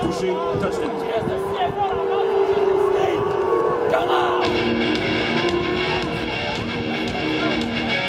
toucher au touchdown.